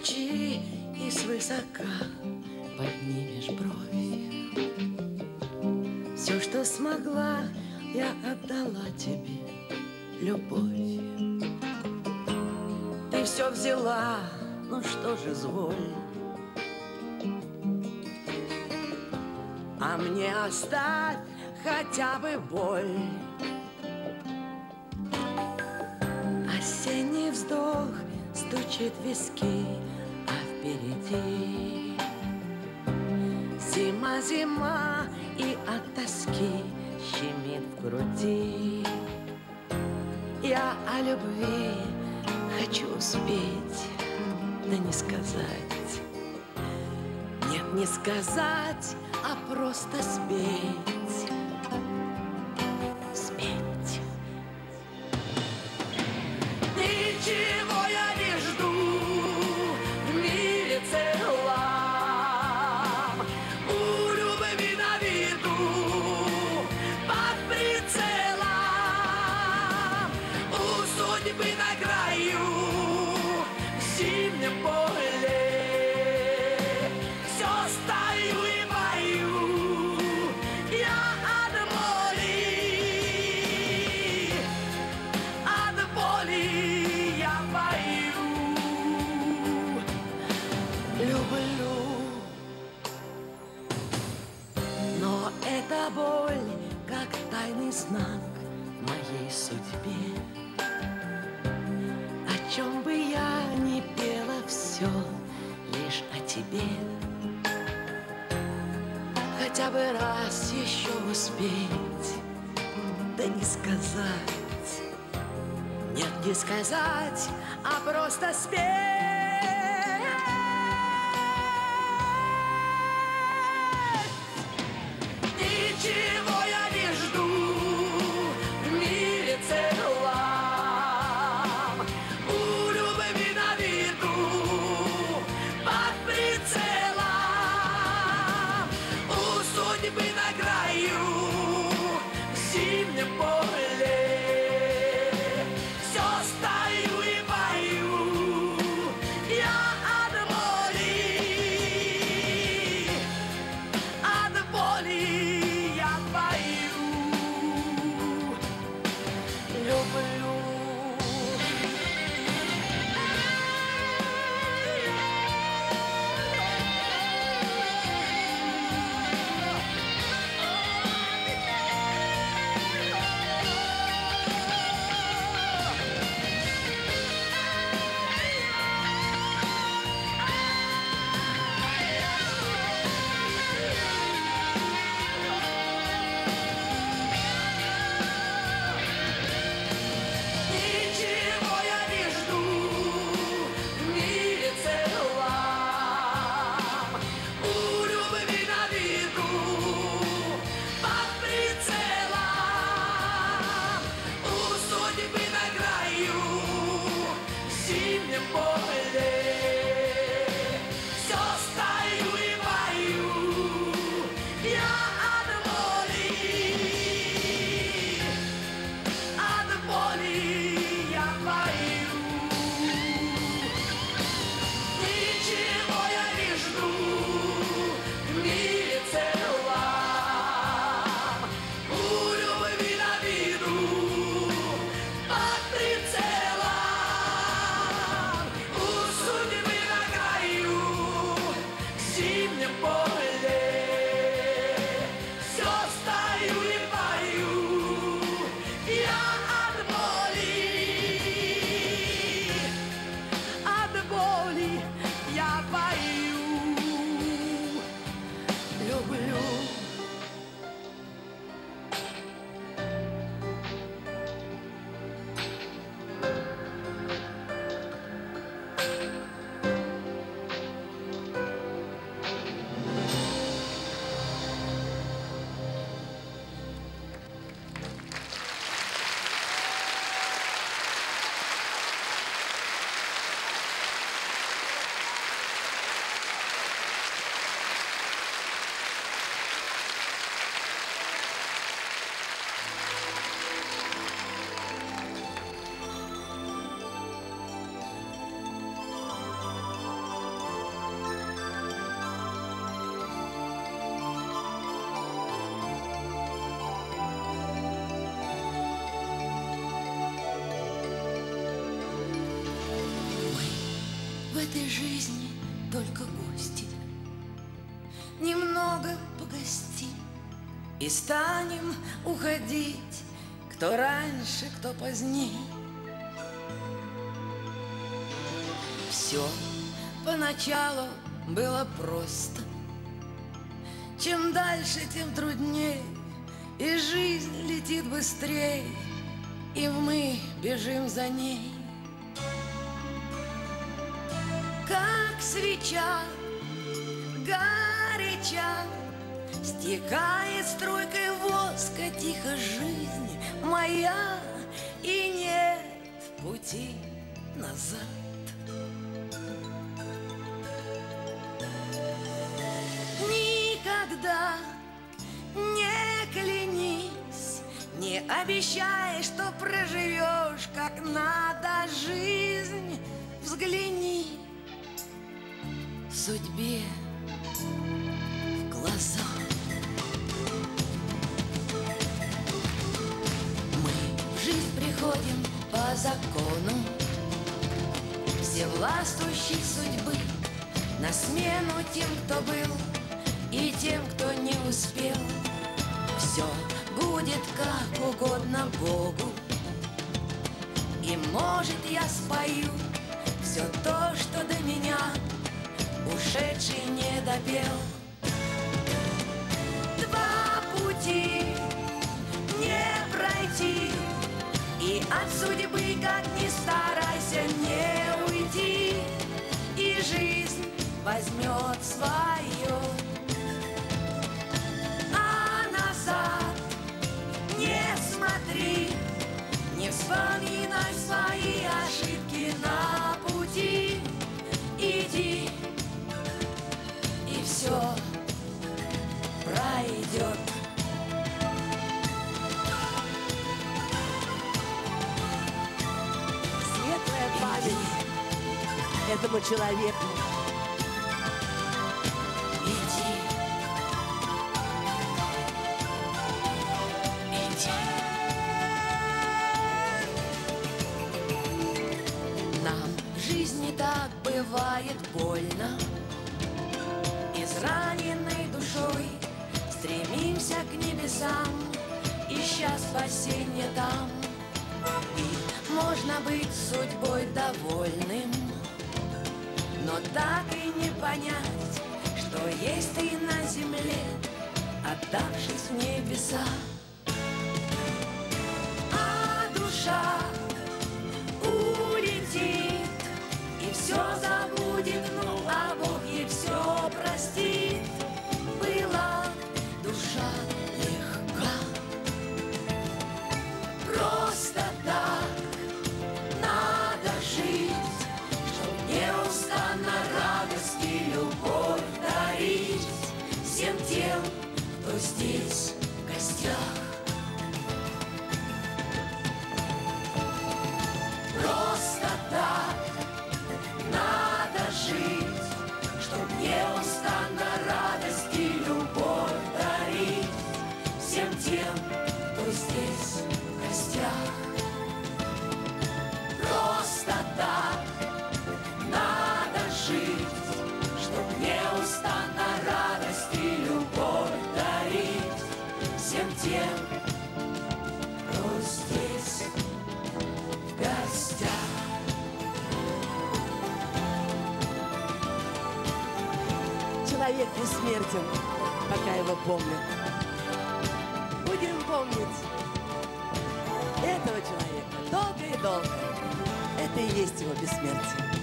Ключи и свысока поднимешь брови. Все, что смогла, я отдала тебе любовь. Ты все взяла, ну что же, зволь. А мне оставь хотя бы боль. Стучит в виски, а впереди Зима, зима, и от тоски щемит в груди. Я о любви хочу успеть, да не сказать. Нет, не сказать, а просто. Спеть. Судьбы на краю в зимнем поле. Все стою и бою, я от боли, от боли я пою, люблю. Но эта боль, как тайный знак моей судьбе. Тебе. Хотя бы раз еще успеть, да не сказать. Нет, не сказать, а просто спеть. Этой жизни только гости. Немного погостим и станем уходить, кто раньше, кто позднее. Все поначалу было просто. Чем дальше, тем труднее, и жизнь летит быстрее, и мы бежим за ней. Свеча горяча, стекает струйкой воска тихо жизнь моя, и нет пути назад. Никогда не клянись, не обещай, что проживешь как надо жизнь. Взгляни судьбе в глаза. Мы в жизнь приходим по закону. Всевластующей судьбы На смену тем, кто был и тем, кто не успел. Все будет как угодно Богу. И может я спою все то, что до меня ушедший не допел. Два пути не пройти, и от судьбы, как ни старайся, не уйти, и жизнь возьмет свое. Этому человеку. Так бывает больно. Израненной душой Стремимся к небесам. Ища спасения там. И можно быть судьбой довольным но так и не понять, что есть ты на земле, отдавшись в небеса. А душа Человек бессмертен, пока его помнят. Будем помнить этого человека долго и долго. Это и есть его бессмертие.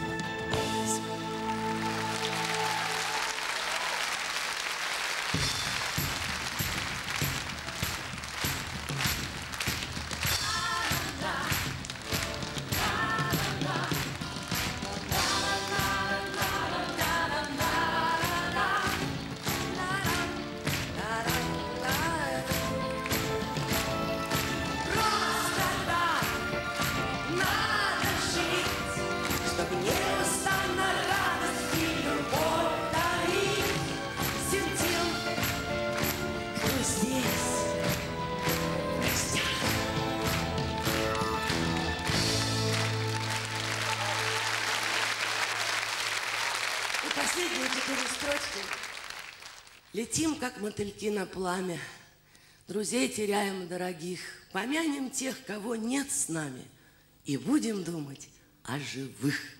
Последние четыре строчки. Летим, как мотыльки на пламя. Друзей теряем дорогих. Помянем тех, кого нет с нами. И будем думать о живых.